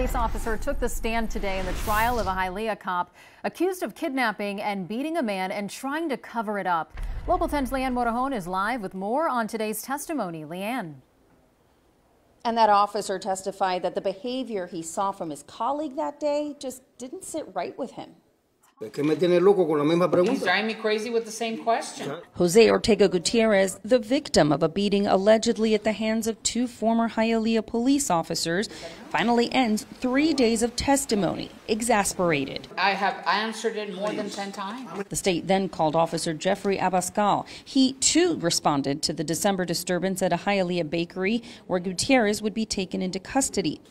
police officer took the stand today in the trial of a Hialeah cop accused of kidnapping and beating a man and trying to cover it up. Local 10's Liane Morejon is live with more on today's testimony. Liane. And that officer testified that the behavior he saw from his colleague that day just didn't sit right with him. He's pregunta. driving me crazy with the same question. Jose Ortega Gutierrez, the victim of a beating allegedly at the hands of two former Hialeah police officers, finally ends three days of testimony, exasperated. I have answered it more than 10 times. The state then called Officer Jeffrey Abascal. He too responded to the December disturbance at a Hialeah bakery where Gutierrez would be taken into custody.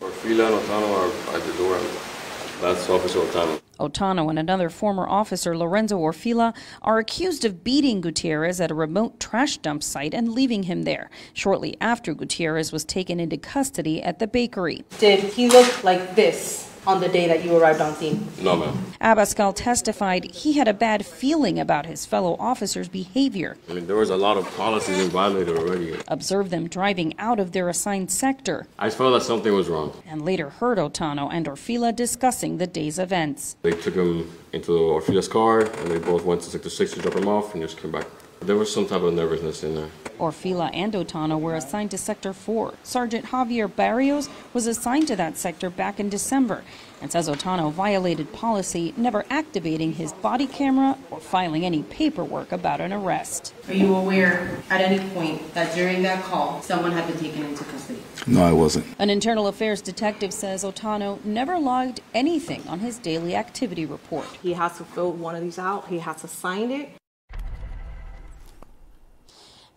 That's Officer Otano. Otano and another former officer, Lorenzo Orfila, are accused of beating Gutierrez at a remote trash dump site and leaving him there shortly after Gutierrez was taken into custody at the bakery. Did he look like this on the day that you arrived on scene? No, ma'am. Abascal testified he had a bad feeling about his fellow officers' behavior, I mean, there was a lot of policies being violated already. observed them driving out of their assigned sector, I just felt that something was wrong. and later heard Otano and Orfila discussing the day's events. They took him into Orfila's car, and they both went to Sector 6 to drop him off, and just came back. There was some type of nervousness in there. Orfila and Otano were assigned to Sector 4. Sergeant Javier Barrios was assigned to that sector back in December and says Otano violated policy, never activating his body camera or filing any paperwork about an arrest. Are you aware at any point that during that call, someone had been taken into custody? No, I wasn't. An internal affairs detective says Otano never logged anything on his daily activity report. He has to fill one of these out. He has to sign it.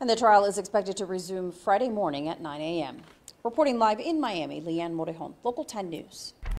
And the trial is expected to resume Friday morning at 9 a.m. Reporting live in Miami, Liane Morejon, Local 10 News.